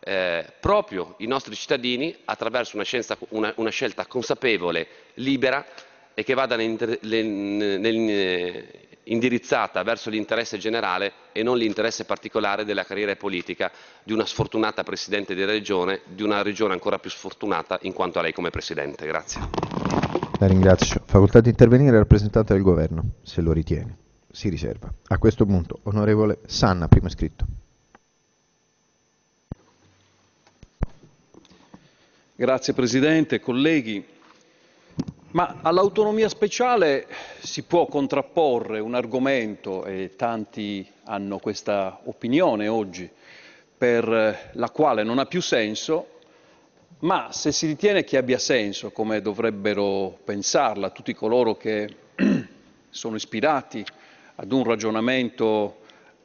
eh, proprio i nostri cittadini attraverso una, scienza, una, una scelta consapevole, libera e che vada nel, indirizzata verso l'interesse generale e non l'interesse particolare della carriera politica di una sfortunata Presidente di Regione, di una Regione ancora più sfortunata in quanto a lei come Presidente. Grazie. La ringrazio. Facoltà di intervenire il rappresentante del Governo, se lo ritiene. Si riserva. A questo punto, onorevole Sanna, primo iscritto. Grazie Presidente, colleghi. Ma all'autonomia speciale si può contrapporre un argomento, e tanti hanno questa opinione oggi, per la quale non ha più senso, ma se si ritiene che abbia senso, come dovrebbero pensarla tutti coloro che sono ispirati ad un ragionamento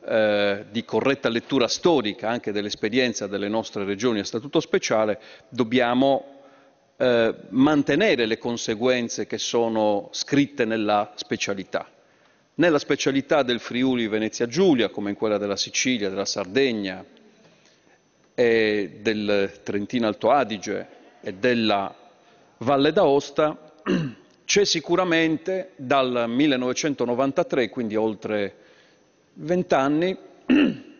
eh, di corretta lettura storica anche dell'esperienza delle nostre regioni a statuto speciale, dobbiamo eh, mantenere le conseguenze che sono scritte nella specialità. Nella specialità del Friuli Venezia Giulia, come in quella della Sicilia, della Sardegna e del Trentino Alto Adige e della Valle d'Aosta, c'è sicuramente dal 1993, quindi oltre vent'anni,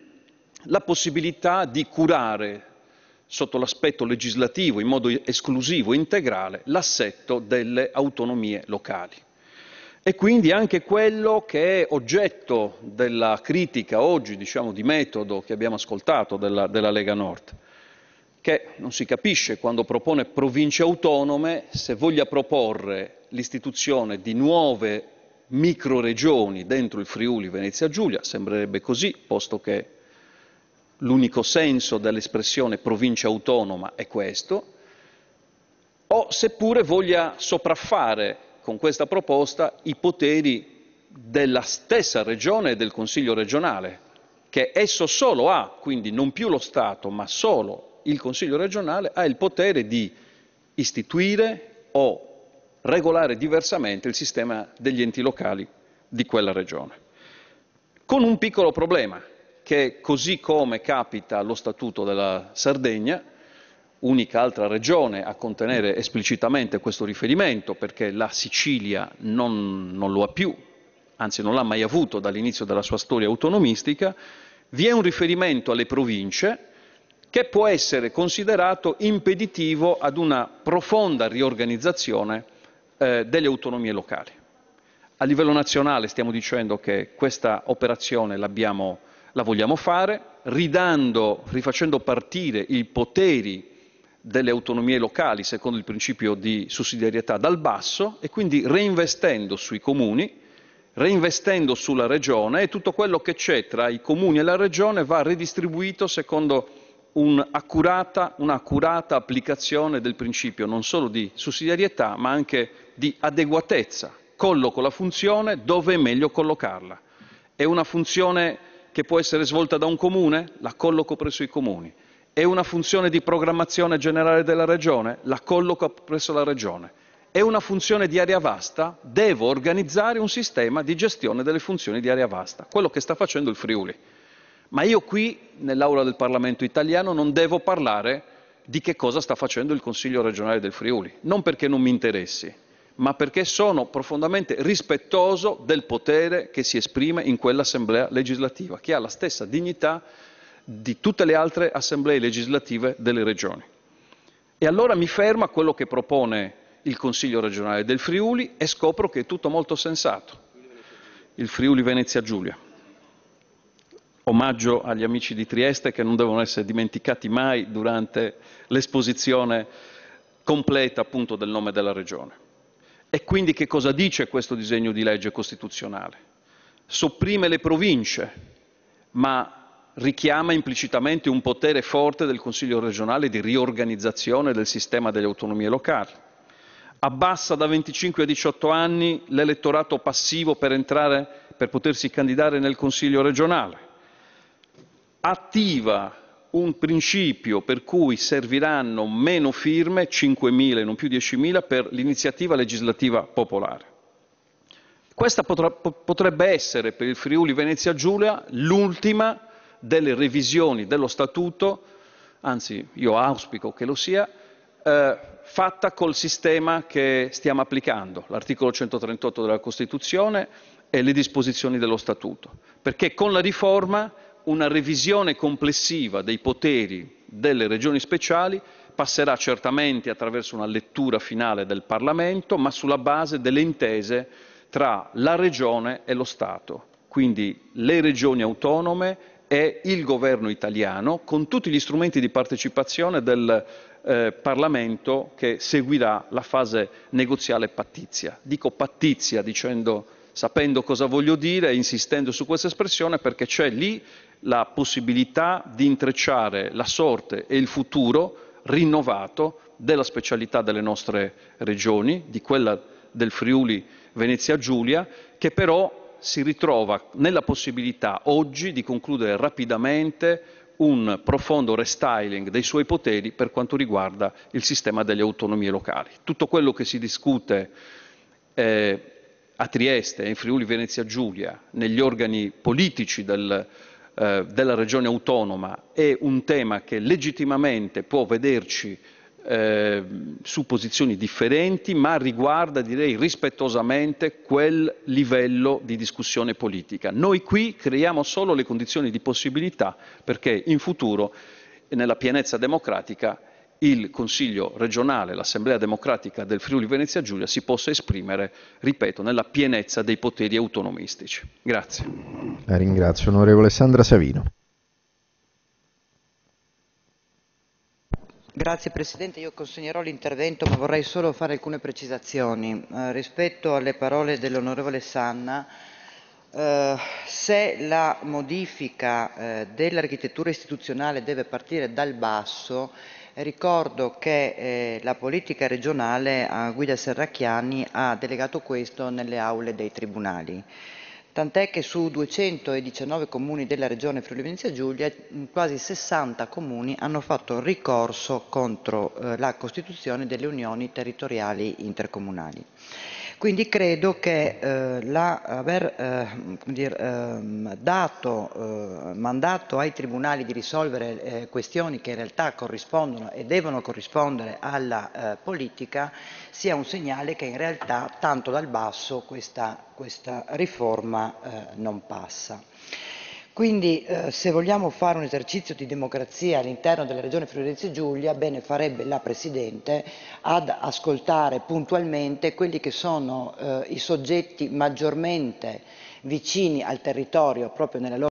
la possibilità di curare sotto l'aspetto legislativo in modo esclusivo, integrale, l'assetto delle autonomie locali. E quindi anche quello che è oggetto della critica oggi, diciamo di metodo, che abbiamo ascoltato della, della Lega Nord, che non si capisce quando propone province autonome se voglia proporre l'istituzione di nuove microregioni dentro il Friuli Venezia Giulia, sembrerebbe così, posto che l'unico senso dell'espressione provincia autonoma è questo, o seppure voglia sopraffare con questa proposta i poteri della stessa regione e del Consiglio regionale, che esso solo ha, quindi non più lo Stato, ma solo il Consiglio regionale, ha il potere di istituire o regolare diversamente il sistema degli enti locali di quella regione. Con un piccolo problema, che così come capita allo Statuto della Sardegna, unica altra regione a contenere esplicitamente questo riferimento, perché la Sicilia non, non lo ha più, anzi non l'ha mai avuto dall'inizio della sua storia autonomistica, vi è un riferimento alle province che può essere considerato impeditivo ad una profonda riorganizzazione eh, delle autonomie locali. A livello nazionale stiamo dicendo che questa operazione la vogliamo fare, ridando, rifacendo partire i poteri delle autonomie locali secondo il principio di sussidiarietà dal basso e quindi reinvestendo sui comuni, reinvestendo sulla regione e tutto quello che c'è tra i comuni e la regione va redistribuito secondo un'accurata, un'accurata applicazione del principio non solo di sussidiarietà ma anche di adeguatezza. Colloco la funzione dove è meglio collocarla. È una funzione che può essere svolta da un comune? La colloco presso i comuni. È una funzione di programmazione generale della regione? La colloco presso la regione. È una funzione di area vasta? Devo organizzare un sistema di gestione delle funzioni di area vasta, quello che sta facendo il Friuli. Ma io qui, nell'Aula del Parlamento italiano, non devo parlare di che cosa sta facendo il Consiglio regionale del Friuli, non perché non mi interessi, ma perché sono profondamente rispettoso del potere che si esprime in quell'assemblea legislativa, che ha la stessa dignità di tutte le altre assemblee legislative delle regioni. E allora mi fermo a quello che propone il Consiglio regionale del Friuli e scopro che è tutto molto sensato. Il Friuli Venezia Giulia. Omaggio agli amici di Trieste che non devono essere dimenticati mai durante l'esposizione completa appunto del nome della regione. E quindi che cosa dice questo disegno di legge costituzionale? Sopprime le province, ma richiama implicitamente un potere forte del Consiglio regionale di riorganizzazione del sistema delle autonomie locali. Abbassa da 25 a 18 anni l'elettorato passivo per, entrare, per potersi candidare nel Consiglio regionale. Attiva un principio per cui serviranno meno firme, 5.000 e non più 10.000, per l'iniziativa legislativa popolare. Questa potrebbe essere per il Friuli Venezia Giulia l'ultima delle revisioni dello Statuto, anzi io auspico che lo sia, eh, fatta col sistema che stiamo applicando, l'articolo 138 della Costituzione e le disposizioni dello Statuto, perché con la riforma una revisione complessiva dei poteri delle regioni speciali passerà certamente attraverso una lettura finale del Parlamento, ma sulla base delle intese tra la Regione e lo Stato, quindi le regioni autonome e il governo italiano, con tutti gli strumenti di partecipazione del eh, Parlamento che seguirà la fase negoziale pattizia. Dico pattizia dicendo, sapendo cosa voglio dire e insistendo su questa espressione perché c'è lì la possibilità di intrecciare la sorte e il futuro rinnovato della specialità delle nostre regioni, di quella del Friuli Venezia Giulia, che però si ritrova nella possibilità oggi di concludere rapidamente un profondo restyling dei suoi poteri per quanto riguarda il sistema delle autonomie locali. Tutto quello che si discute eh, a Trieste in Friuli Venezia Giulia, negli organi politici del, eh, della regione autonoma è un tema che legittimamente può vederci eh, su posizioni differenti, ma riguarda, direi rispettosamente, quel livello di discussione politica. Noi qui creiamo solo le condizioni di possibilità perché in futuro, nella pienezza democratica, il Consiglio regionale, l'Assemblea democratica del Friuli Venezia Giulia si possa esprimere, ripeto, nella pienezza dei poteri autonomistici. Grazie. La ringrazio, onorevole Sandra Savino. Grazie Presidente, io consegnerò l'intervento ma vorrei solo fare alcune precisazioni. Eh, rispetto alle parole dell'onorevole Sanna, eh, se la modifica eh, dell'architettura istituzionale deve partire dal basso, Ricordo che eh, la politica regionale a Guida Serracchiani ha delegato questo nelle aule dei tribunali. Tant'è che su 219 comuni della regione Friuli Venezia Giulia, quasi 60 comuni hanno fatto ricorso contro eh, la costituzione delle unioni territoriali intercomunali. Quindi credo che eh, l'aver eh, dire, eh, dato eh, mandato ai tribunali di risolvere eh, questioni che in realtà corrispondono e devono corrispondere alla eh, politica sia un segnale che in realtà tanto dal basso questa, questa riforma non passa. Quindi eh, se vogliamo fare un esercizio di democrazia all'interno della Regione Friuli Giulia, bene farebbe la Presidente ad ascoltare puntualmente quelli che sono eh, i soggetti maggiormente vicini al territorio proprio nella loro